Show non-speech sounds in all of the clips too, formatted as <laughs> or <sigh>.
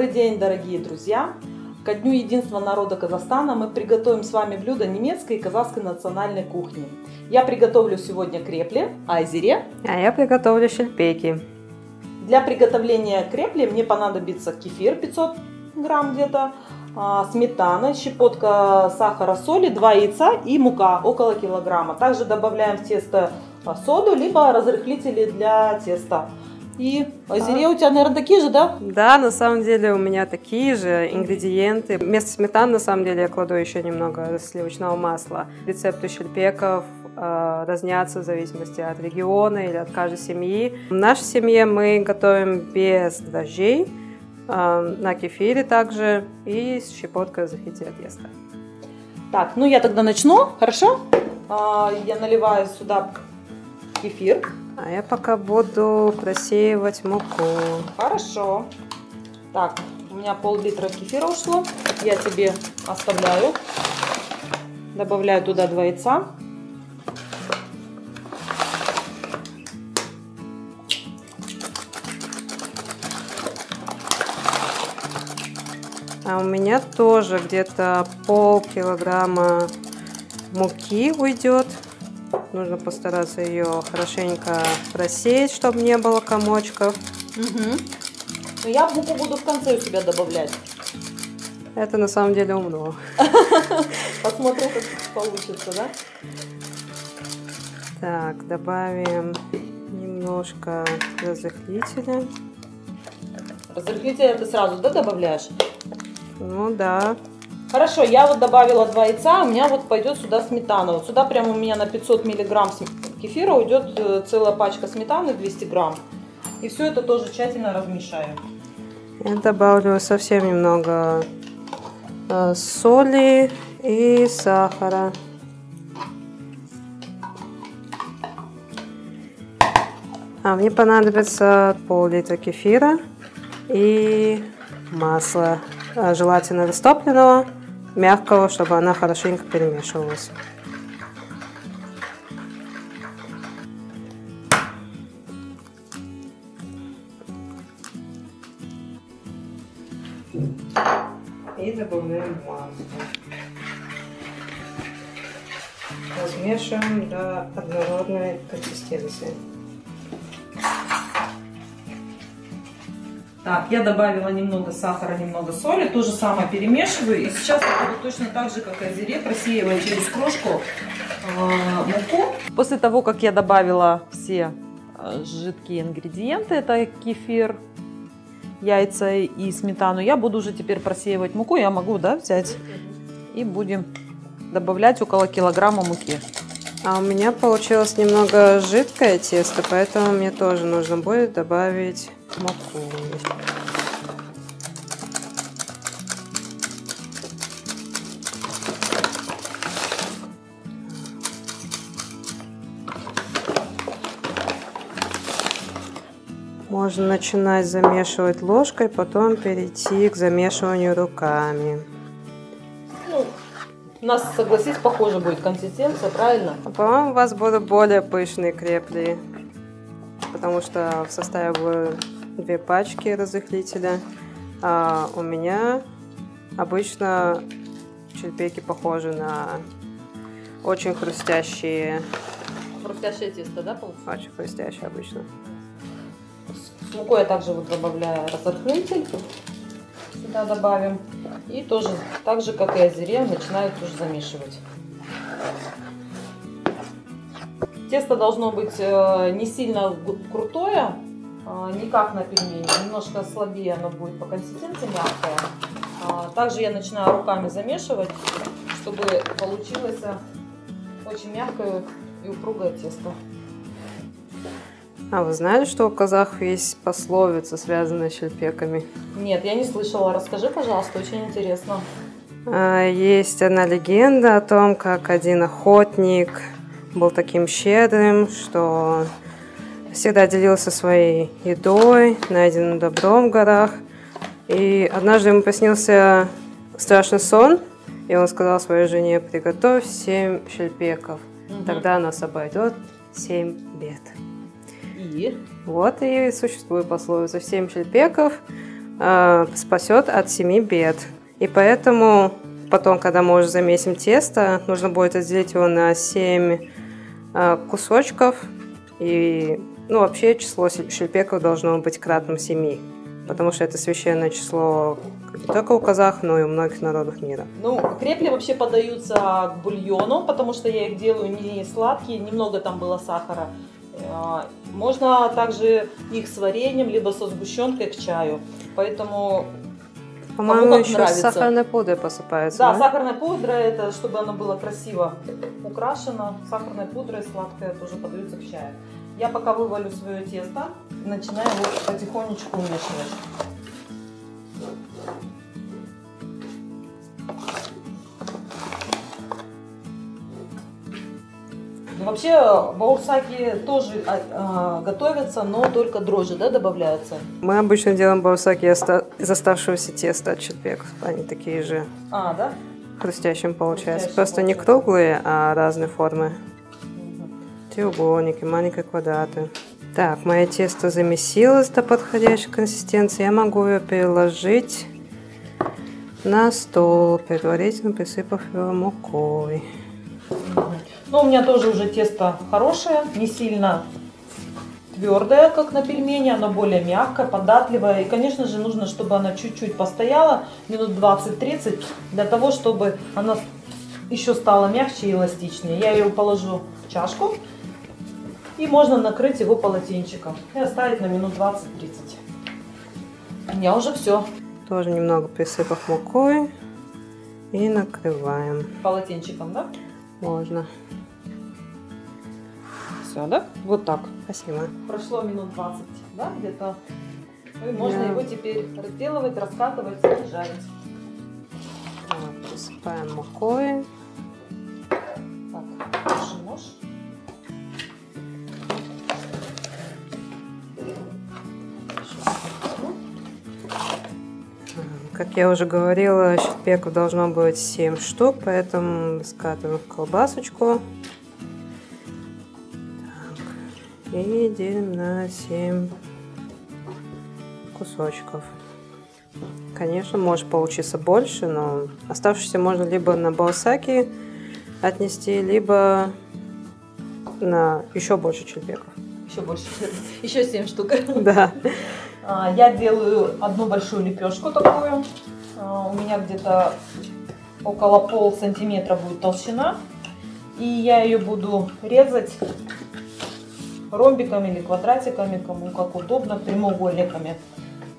Добрый день, дорогие друзья! Ко Дню единства народа Казахстана мы приготовим с вами блюда немецкой и казахской национальной кухни. Я приготовлю сегодня крепли, Айзере. А я приготовлю шельпеки. Для приготовления крепли мне понадобится кефир 500 грамм где-то, а, сметана, щепотка сахара, соли, 2 яйца и мука около килограмма. Также добавляем в тесто а, соду, либо разрыхлители для теста. И озере у тебя, наверное, такие же, да? Да, на самом деле у меня такие же ингредиенты. Вместо сметаны, на самом деле, я кладу еще немного сливочного масла. Рецепты шельпеков э, разнятся в зависимости от региона или от каждой семьи. В нашей семье мы готовим без дрожжей, э, на кефире также и с щепоткой разрыхлителя теста. Так, ну я тогда начну, хорошо? А, я наливаю сюда кефир. А я пока буду просеивать муку. Хорошо. Так, у меня пол-литра кефира ушло. Я тебе оставляю. Добавляю туда два яйца. А у меня тоже где-то пол килограмма муки уйдет. Нужно постараться ее хорошенько просеять, чтобы не было комочков. Угу. Но я муку буду в конце у себя добавлять. Это на самом деле умно. <laughs> Посмотрю, как получится, да? Так, добавим немножко разрыхлителя. Разрыхлителя ты сразу, да, добавляешь? Ну да. Хорошо, я вот добавила два яйца, у меня вот пойдет сюда сметана. Вот сюда прямо у меня на 500 миллиграмм кефира уйдет э, целая пачка сметаны 200 грамм. И все это тоже тщательно размешаю. Я добавлю совсем немного э, соли и сахара. А мне понадобится пол-литра кефира и масла, э, желательно растопленного мягкого, чтобы она хорошенько перемешивалась. И добавляем масло. Размешиваем до однородной консистенции. Так, я добавила немного сахара, немного соли, то же самое перемешиваю. И сейчас я буду точно так же, как и азере, просеивать через крошку э, муку. После того, как я добавила все э, жидкие ингредиенты, это кефир, яйца и сметану, я буду уже теперь просеивать муку. Я могу, да, взять и будем добавлять около килограмма муки. А у меня получилось немного жидкое тесто, поэтому мне тоже нужно будет добавить муку. Можно начинать замешивать ложкой, потом перейти к замешиванию руками. Нас, согласись, похоже будет консистенция, правильно? По-моему, у вас будут более пышные крепли, потому что в составе было две пачки разрыхлителя, а у меня обычно черпейки похожи на очень хрустящие. Хрустящее тесто, да, получается? Очень хрустящие обычно. С мукой я также вот добавляю разрыхлитель. Сюда добавим. И тоже, так же, как и озере, начинаю тоже замешивать. Тесто должно быть э, не сильно крутое, э, не как на пельмени, немножко слабее оно будет по консистенции, мягкое. А, также я начинаю руками замешивать, чтобы получилось очень мягкое и упругое тесто. А вы знали, что у казахов есть пословица, связанная с шельпеками? Нет, я не слышала. Расскажи, пожалуйста, очень интересно. А, есть одна легенда о том, как один охотник был таким щедрым, что всегда делился своей едой, найденным добром в горах. И однажды ему приснился страшный сон, и он сказал своей жене, приготовь семь шельпеков, угу. тогда нас обойдет семь бед. И? Вот и существует пословица «Семь шельпеков э, спасет от семи бед. И поэтому потом, когда мы уже замесим тесто, нужно будет разделить его на 7 э, кусочков. И ну, вообще число шельпеков должно быть кратным 7 потому что это священное число не только у казахов, но и у многих народов мира. Ну, крепли вообще подаются к бульону, потому что я их делаю не сладкие, немного там было сахара. Э, можно также их с вареньем, либо со сгущенкой к чаю. Поэтому по-моему, еще нравится. сахарной пудрой посыпается. Да, да, сахарная пудра, это чтобы оно было красиво украшено. Сахарная пудра и сладкая тоже подаются к чаю. Я пока вывалю свое тесто начинаю его потихонечку умешивать. Ну, вообще баурсаки тоже а, а, готовятся, но только дрожжи да, добавляются. Мы обычно делаем баурсаки из оставшегося теста от читбеков. Они такие же. А, да? Хрустящим получается. Хрустящим Просто получается. не круглые, а разные формы. Угу. Треугольники, маленькие квадраты. Так, мое тесто замесилось до подходящей консистенции. Я могу ее переложить на стол, предварительно присыпав его мукой. Ну, у меня тоже уже тесто хорошее, не сильно твердое, как на пельмени, оно более мягкое, податливое. И, конечно же, нужно, чтобы она чуть-чуть постояла, минут 20-30, для того, чтобы она еще стала мягче и эластичнее. Я ее положу в чашку, и можно накрыть его полотенчиком и оставить на минут 20-30. У меня уже все. Тоже немного присыпав мукой и накрываем. Полотенчиком, да? Можно. Все, да? Вот так. Спасибо. Прошло минут 20, да, где-то. И можно да. его теперь разделывать, раскатывать и жарить. Присыпаем мукой. Как я уже говорила, щитпеков должно быть 7 штук, поэтому скатываем в колбасочку. И делим на 7 кусочков. Конечно, может получиться больше, но оставшиеся можно либо на балсаки отнести, либо на еще больше чульпеков. Еще больше, <laughs> еще 7 штук. <laughs> Да. А, я делаю одну большую лепешку такую. А, у меня где-то около пол сантиметра будет толщина. И я ее буду резать ромбиками или квадратиками, кому как удобно, прямоугольниками.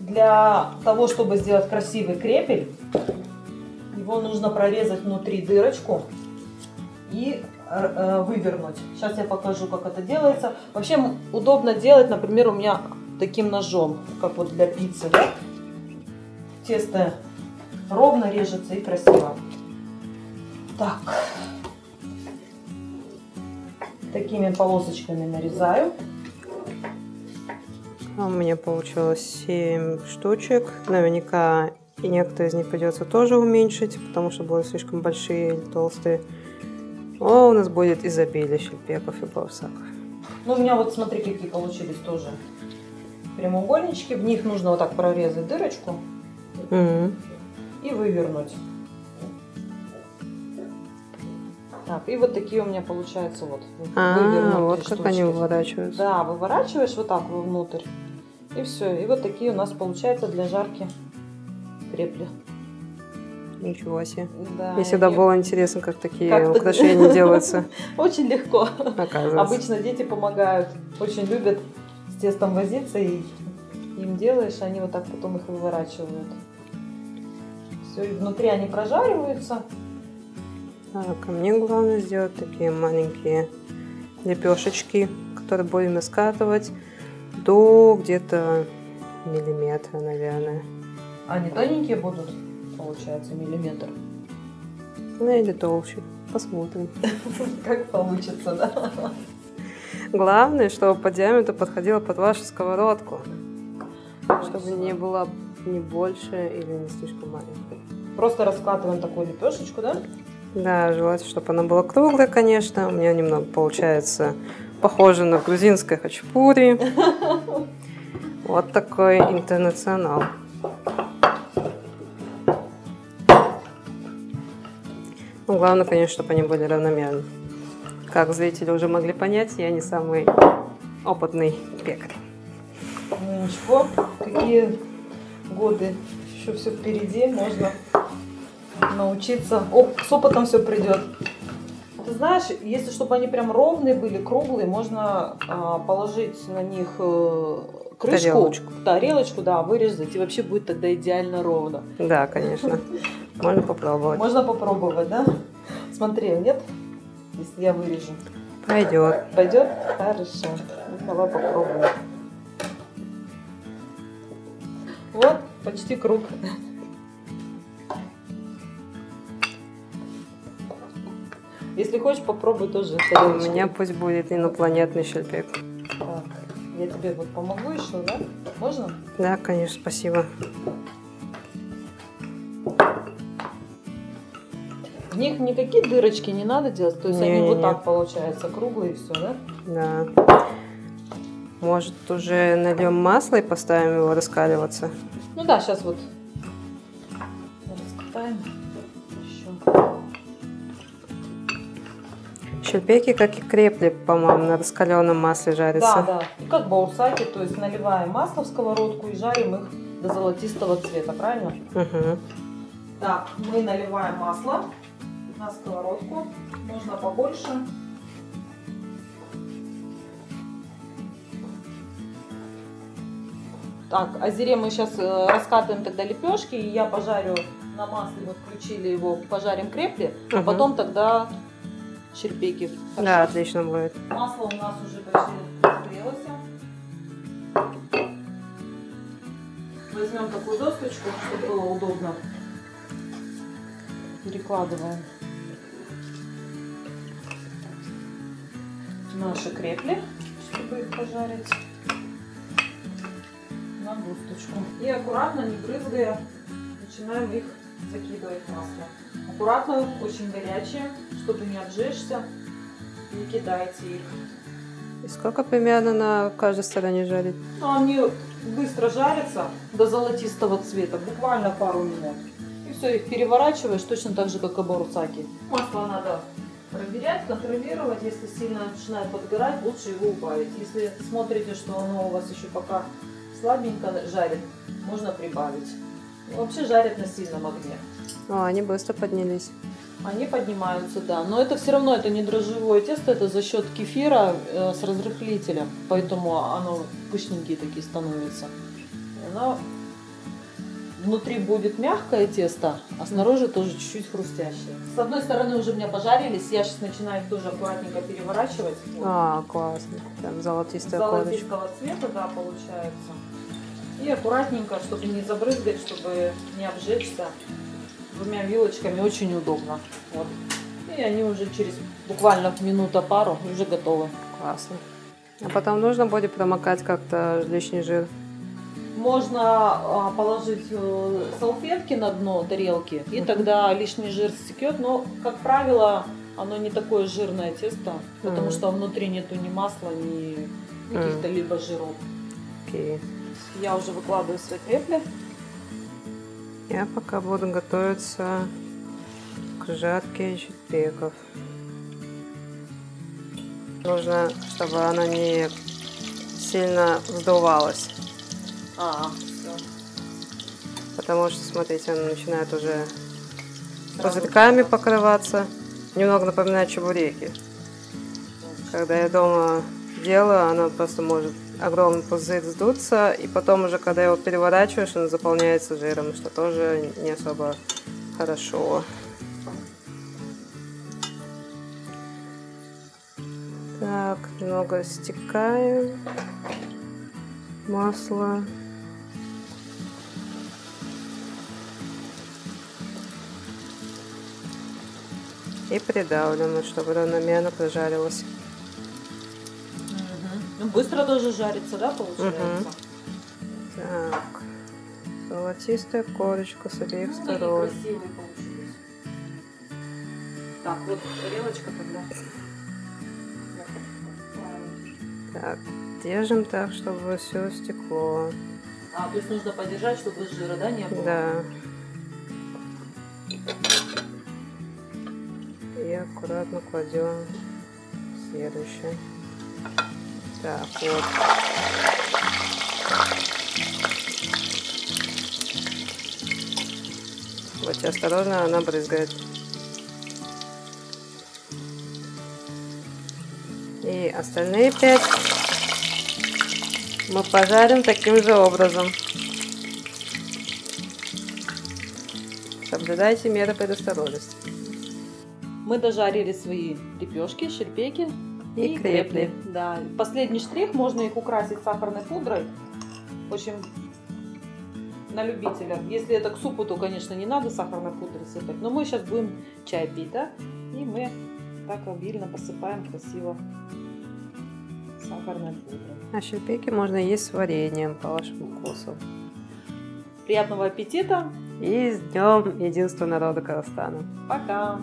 Для того, чтобы сделать красивый крепель, его нужно прорезать внутри дырочку и э, вывернуть. Сейчас я покажу, как это делается. Вообще удобно делать, например, у меня таким ножом, как вот для пиццы, да? Тесто ровно режется и красиво. Так. Такими полосочками нарезаю. А у меня получилось 7 штучек. Наверняка и некоторые из них придется тоже уменьшить, потому что будут слишком большие или толстые. О, у нас будет изобилие щельпеков и баусаков. Ну, у меня вот смотри, какие получились тоже прямоугольнички. В них нужно вот так прорезать дырочку mm-hmm. и вывернуть. Так, и вот такие у меня получаются вот а, вот как штучки. они выворачиваются. Да, выворачиваешь вот так вовнутрь. И все. И вот такие у нас получаются для жарки крепли. Ничего себе. Да, Мне всегда и... было интересно, как такие как <laughs> украшения делаются. Очень легко. Оказывается. Обычно дети помогают, очень любят тестом возиться и им делаешь, они вот так потом их выворачивают. Все, и внутри они прожариваются. А мне главное сделать такие маленькие лепешечки, которые будем скатывать до где-то миллиметра, наверное. Они тоненькие будут, получается, миллиметр? Ну или толще. Посмотрим. <laughs> Как получится, да? Главное, чтобы по диаметру подходило под вашу сковородку. Чтобы не было не больше или не слишком маленькой. Просто раскладываем такую лепешечку, да? Да, желательно, чтобы она была круглая, конечно. У меня немного получается похоже на грузинское хачапури. <laughs> Вот такой интернационал. Ну, главное, конечно, чтобы они были равномерны. Как зрители уже могли понять, я не самый опытный пекарь. Ну ничего, какие годы, еще все впереди, можно научиться. О, с опытом все придет. Ты знаешь, если чтобы они прям ровные были, круглые, можно а, положить на них э, крышку, Тарелочку. тарелочку, да, вырезать, и вообще будет тогда идеально ровно. Да, конечно. Можно попробовать. Можно попробовать, да? Смотри, нет? Если я вырежу. Пойдет. Пойдет? Хорошо. Ну, давай попробуем. Вот, почти круг. Если хочешь, попробуй тоже У тарелочку. меня пусть будет инопланетный шельпек. Так, я тебе вот помогу еще, да? Можно? Да, конечно, спасибо. В них никакие дырочки не надо делать, то есть они Не-не-не. вот так получаются, круглые и все, да? Да. Может, уже нальем масло и поставим его раскаливаться? Ну да, сейчас вот раскатаем Шельпеки, как и крепли, по-моему, на раскаленном масле жарятся. Да, да. И как баурсаки, то есть наливаем масло в сковородку и жарим их до золотистого цвета, правильно? Мгм. Так, мы наливаем масло на сковородку, можно побольше. Так, а зире мы сейчас раскатываем тогда лепешки, и я пожарю на масле, мы включили его, пожарим крепли, а Мгм. потом тогда черпеки. Да, отлично будет. Масло у нас уже почти разогрелось. Возьмем такую досточку, чтобы было удобно. Перекладываем наши крепли, чтобы их пожарить на досточку. И аккуратно, не брызгая, начинаем их закидывать в масло. Аккуратно, очень горячие, чтобы не обжечься. Не кидайте их. И сколько примерно на каждой стороне жарить? Но они быстро жарятся до золотистого цвета, буквально пару минут. И все, их переворачиваешь точно так же, как и баруцаки. Масло надо проверять, контролировать. Если сильно начинает подгорать, лучше его убавить. Если смотрите, что оно у вас еще пока слабенько жарит, можно прибавить. Ну, Вообще жарят на сильном огне. О, они быстро поднялись. Они поднимаются, да. Но это все равно это не дрожжевое тесто, это за счет кефира э, с разрыхлителем. Поэтому оно пышненькие такие становятся. Оно внутри будет мягкое тесто, а снаружи тоже чуть-чуть хрустящее. С одной стороны уже у меня пожарились, я сейчас начинаю их тоже аккуратненько переворачивать. А, классно. Там золотистая корочка. Золотистого цвета, да, получается. И аккуратненько, чтобы не забрызгать, чтобы не обжечься. Двумя вилочками очень удобно. Вот. И они уже через буквально минута-пару уже готовы. Классно. А потом нужно будет промокать как-то лишний жир. Можно а, положить э, салфетки на дно тарелки, и тогда лишний жир стекет. Но, как правило, оно не такое жирное тесто, потому Мгм. что внутри нету ни масла, ни каких-то либо жиров. Окей. Я уже выкладываю свои крепли. Я пока буду готовиться к жарке шельпеков. Нужно, чтобы она не сильно сдувалась. А, все. Потому что, смотрите, она начинает уже пузырьками покрываться. Немного напоминает чебуреки. Когда я дома делаю, она просто может огромный пузырь сдуться, и потом уже, когда его переворачиваешь, он заполняется жиром, что тоже не особо хорошо. Так, немного стекаем. Масло. И придавливаем, чтобы равномерно прожарилось. Быстро тоже жарится, да, получается? Так. Золотистая корочка с обеих Ну, сторон. Так, вот тарелочка тогда. Так, держим так, чтобы все стекло. А, то есть нужно подержать, чтобы жира, да, не было? Да. аккуратно кладем следующее. Так, вот. Будьте осторожны, она брызгает. И остальные пять мы пожарим таким же образом. Соблюдайте меры предосторожности. Мы дожарили свои лепешки, шерпеки И крепли. Да. Последний штрих, можно их украсить сахарной пудрой. В общем, на любителя. Если это к супу, то, конечно, не надо сахарной пудры сыпать. Но мы сейчас будем чай пить, да? И мы так обильно посыпаем красиво сахарной пудрой. А щерпеки можно есть с вареньем по вашему вкусу. Приятного аппетита! И с днем единства народа Казахстана. Пока!